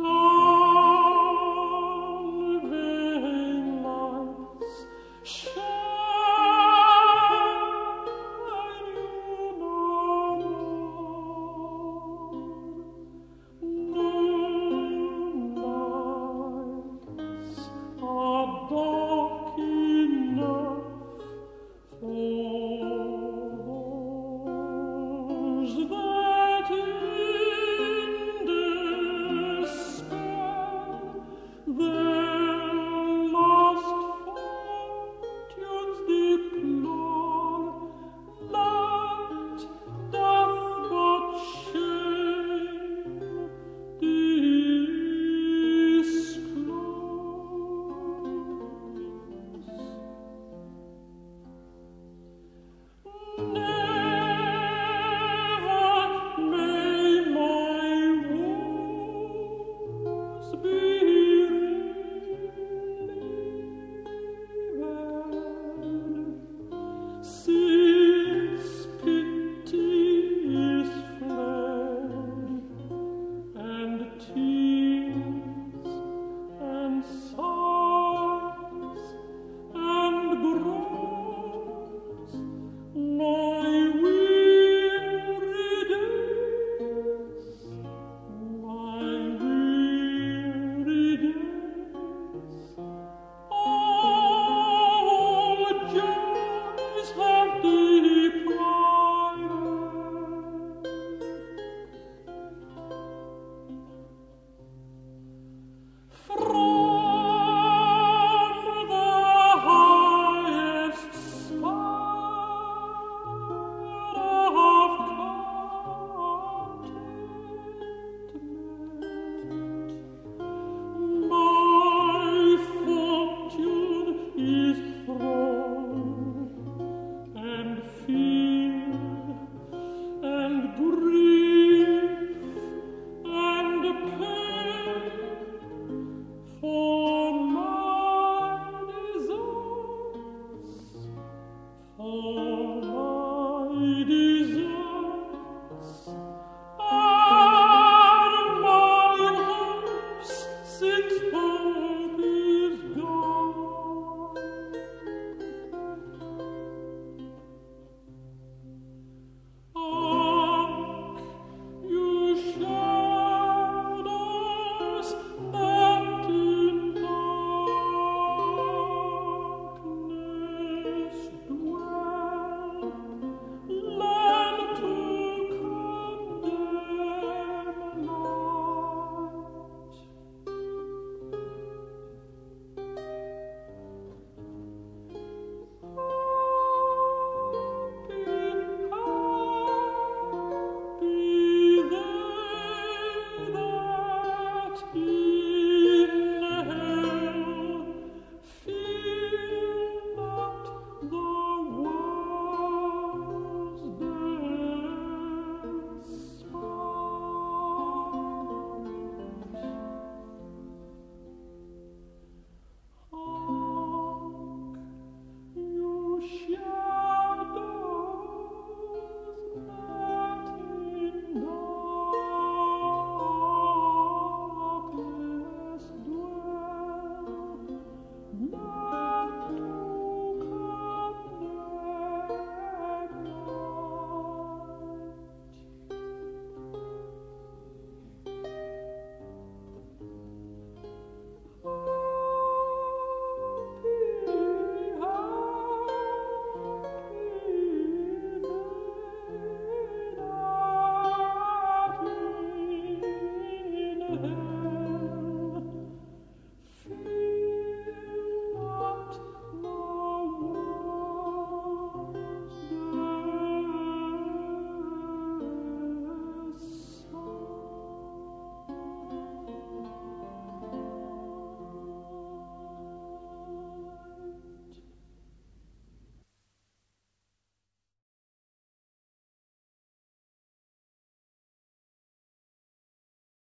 Oh. Froh